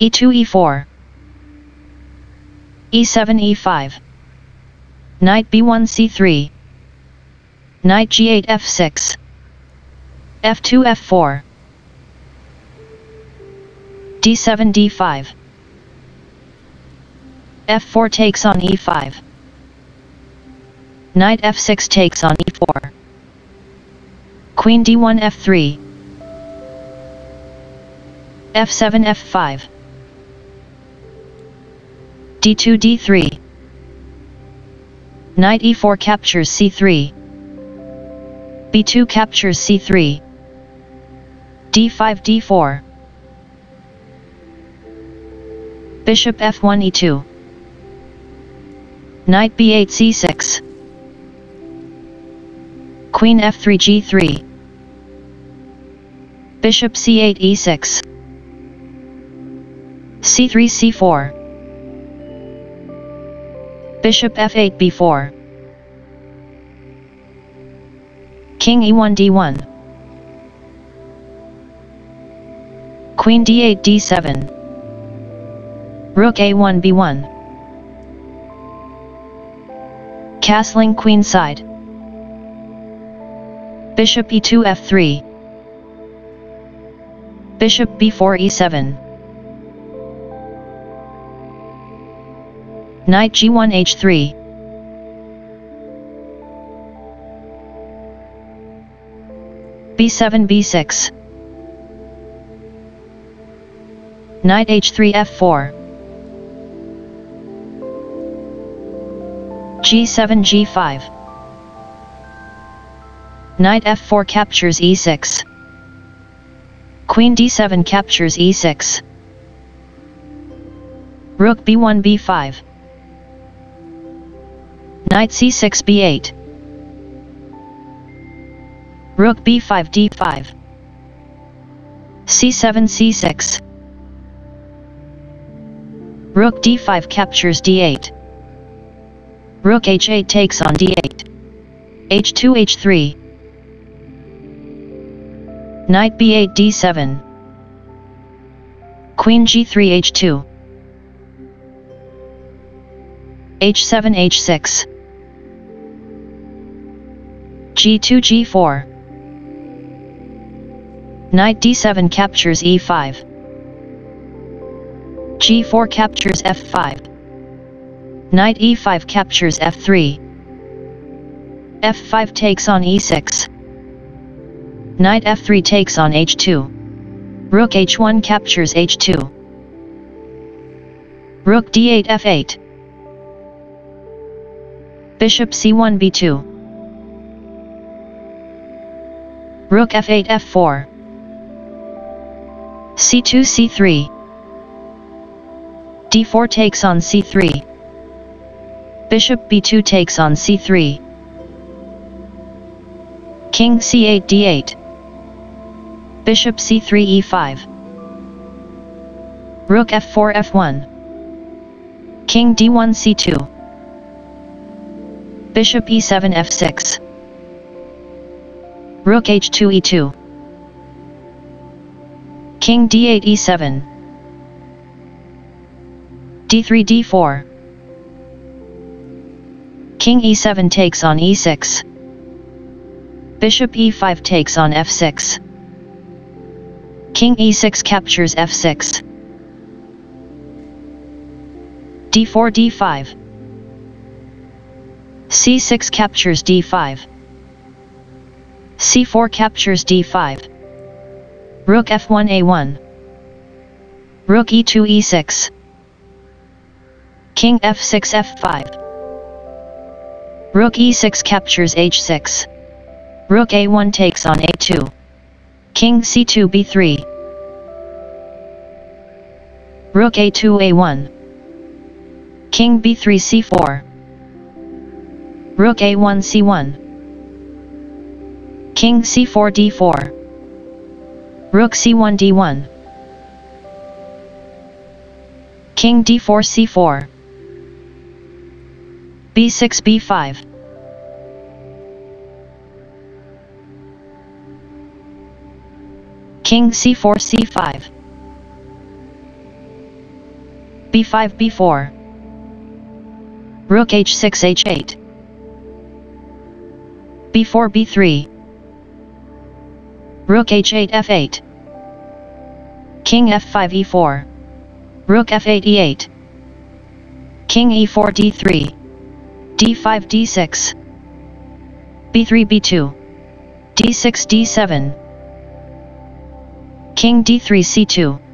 e2 e4 e7 e5 Knight b1 c3 Knight g8 f6 f2 f4 d7 d5 f4 takes on e5 Knight f6 takes on e4 Queen d1 f3 f7 f5 d2 d3 Knight e4 captures c3 b2 captures c3 d5 d4 Bishop f1 e2 Knight b8 c6 Queen f3 g3 Bishop c8 e6 c3 c4 Bishop f8 b4 King e1 d1 Queen d8 d7 Rook a1 b1 Castling queen side. Bishop e2 f3 Bishop b4 e7 Knight g1 h3 b7 b6 Knight h3 f4 g7 g5 Knight f4 captures e6 Queen d7 captures e6 Rook b1 b5 Knight c6 b8 Rook b5 d5 c7 c6 Rook d5 captures d8 Rook h8 takes on d8 h2 h3 Knight b8 d7 Queen g3 h2 h7 h6 g2 g4 Knight d7 captures e5 g4 captures f5 Knight e5 captures f3 f5 takes on e6 Knight f3 takes on h2 Rook h1 captures h2 Rook d8 f8 Bishop c1 b2 Rook f8 f4 c2 c3 d4 takes on c3 Bishop b2 takes on c3 King c8 d8 Bishop c3 e5 Rook f4 f1 King d1 c2 Bishop e7 f6 Rook h2 e2 King d8 e7 d3 d4 King e7 takes on e6 Bishop e5 takes on f6 King e6 captures f6 d4 d5 c6 captures d5 c4 captures d5 Rook f1 a1 Rook e2 e6 King f6 f5 Rook e6 captures h6 Rook a1 takes on a2 King c2 b3 Rook a2 a1 King b3 c4 Rook a1 c1 King c4 d4 Rook c1 d1 King d4 c4 b6 b5 King c4 c5 b5 b4 Rook h6 h8 b4 b3 Rook h8 f8 King f5 e4 Rook f8 e8 King e4 d3 d5 d6 b3 b2 d6 d7 King d3 c2